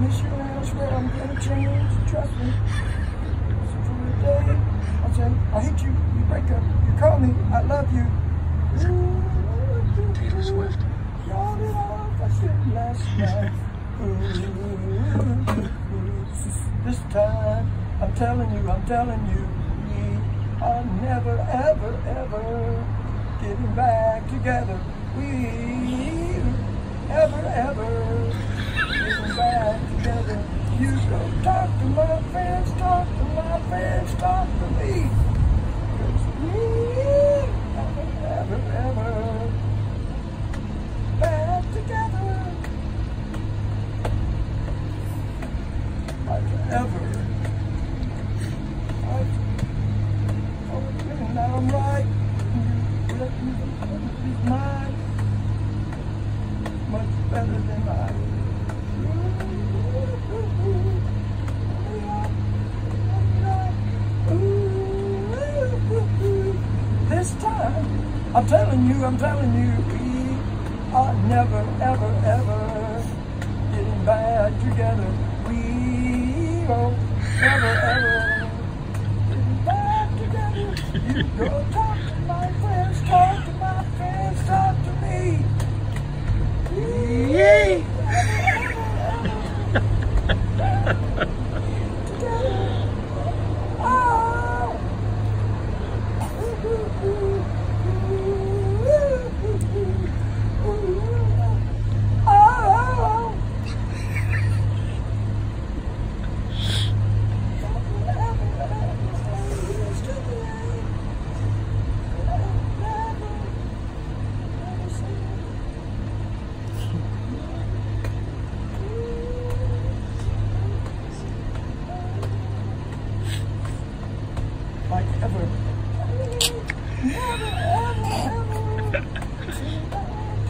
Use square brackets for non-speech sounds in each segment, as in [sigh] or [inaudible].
miss you and I swear I'm gonna change, trust me. So for day, I say, I hate you, you break up, you call me, I love you. Taylor Swift. Off, I said last [laughs] night. This time, I'm telling you, I'm telling you, we are never, ever, ever getting back together. We ever, ever getting back together. You go talk to my friends, talk to my friends, talk to me. 'Cause we ever, ever, ever back together. Like ever. I, oh, now I'm right. Be mine. Much better than I. I'm telling you, I'm telling you, we are never, ever, ever getting back together. We will never, ever getting back together. You go talk to my friends, talk to my friends, talk to me. We like ever. Never, ever, ever together. Ever, ever get back together. So talk to your friend, talk to my friend, talk to me. Ever, ever back together. Oh,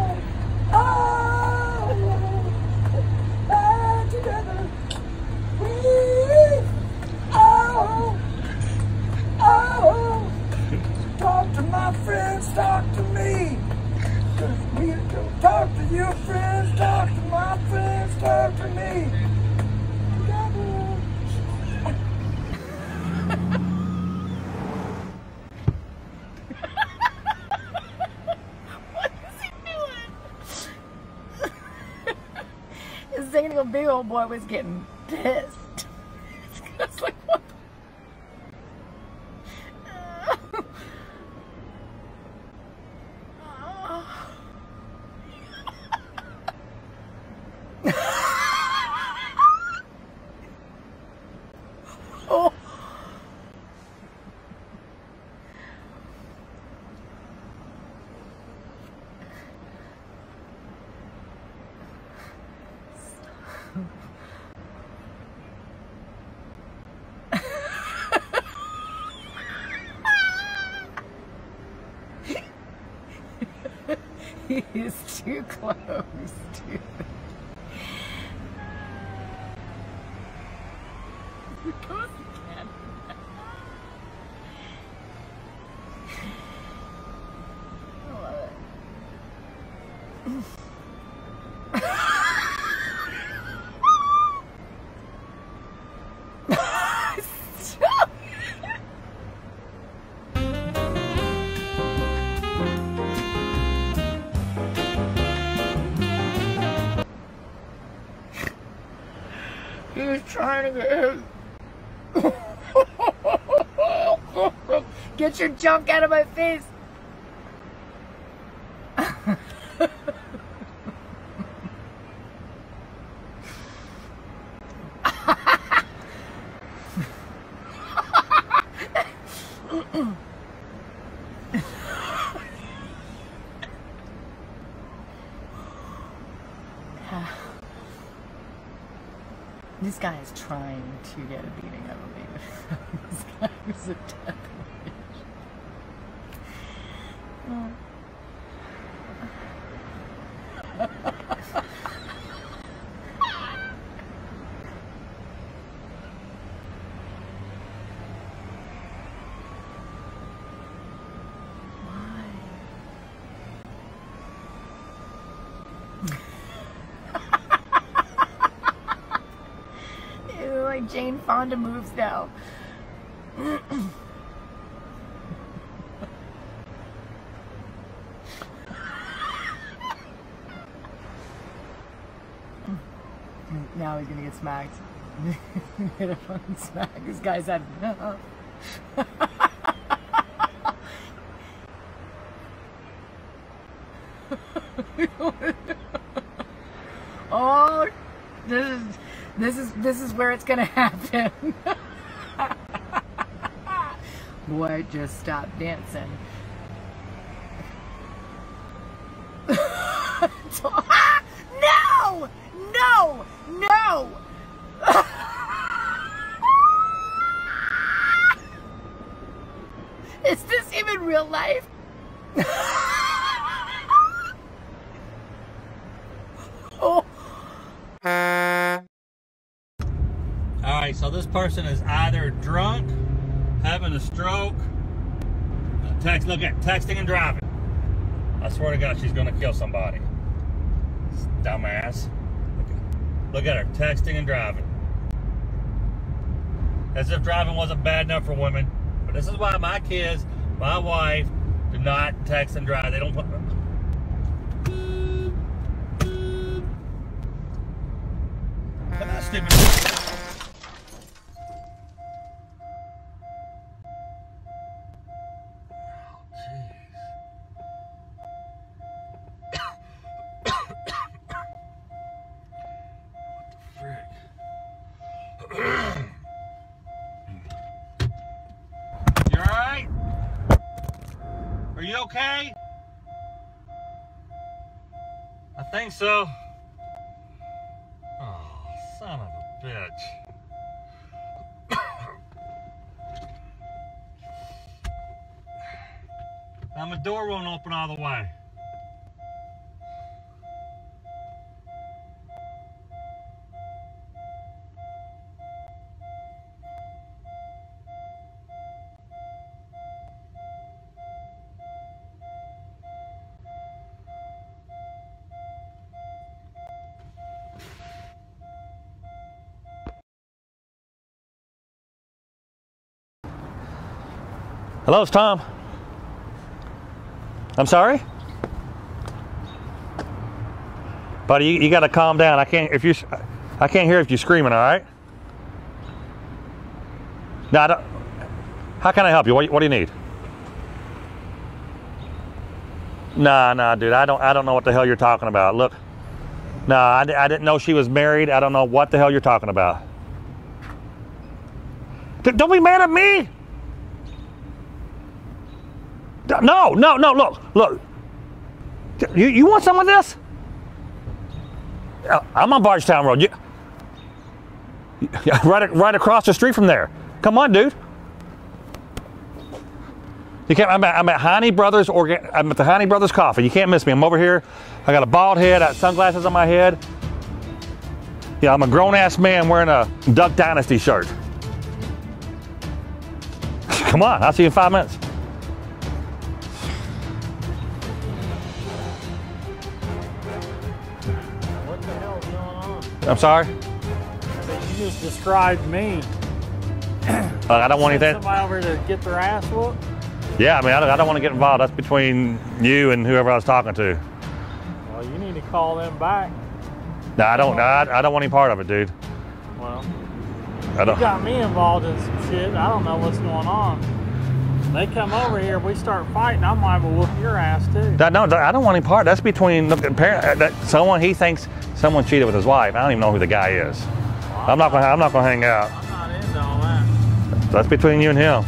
talk to your friends, talk to my friends, talk to me. Together. His single big old boy was getting pissed. It's like, what? oh. he is too close, dude. It Get your junk out of my face. This guy is trying to get a beating, I believe. was a death [laughs] like Jane Fonda moves now. [clears throat] get smacked. [laughs] a fucking smack. This guy's had enough. [laughs] oh, this is this is this is where it's gonna happen. [laughs] Boy, just stop dancing. no! No! No! Is this even real life? [laughs] oh. All right, so this person is either drunk, having a stroke, text, look at texting and driving. I swear to God, she's gonna kill somebody. Dumbass. Look at her, texting and driving. As if driving wasn't bad enough for women. But this is why my kids, my wife, do not text and drive. They don't put. Uh, Come on, stupid. Okay? I think so. Oh, son of a bitch. [coughs] now my door won't open all the way. Hello, it's Tom. I'm sorry? Buddy, you, you got to calm down. I can't if you I can't hear if you're screaming, all right? No, I don't, how can I help you? What, what do you need? Nah, nah, dude. I don't I don't know what the hell you're talking about. Look. Nah, I, I didn't know she was married. I don't know what the hell you're talking about. Don't be mad at me. No, no, no, look, look. You, you want some of this? Uh, I'm on Bardstown Road. You, [laughs] right, right across the street from there. Come on, dude. You can't. I'm at, I'm at Brothers. I'm at the Heine Brothers Coffee. You can't miss me. I'm over here. I got a bald head. I got sunglasses on my head. Yeah, I'm a grown ass man wearing a Duck Dynasty shirt. [laughs] Come on, I'll see you in five minutes. I'm sorry. You just described me. Uh, I don't want anything. Somebody over to get their ass whooped? Yeah, I mean, I don't, I don't want to get involved. That's between you and whoever I was talking to. Well, you need to call them back. No, I don't. I, I don't want any part of it, dude. Well, I don't. you got me involved in some shit. I don't know what's going on. They come over here, we start fighting, I'm liable to whoop your ass too. That, no, I don't want any part. That's between look, apparent, uh, that someone. He thinks someone cheated with his wife. I don't even know who the guy is. I'm not gonna. I'm not gonna hang out. I'm not into all that. That's between you and him.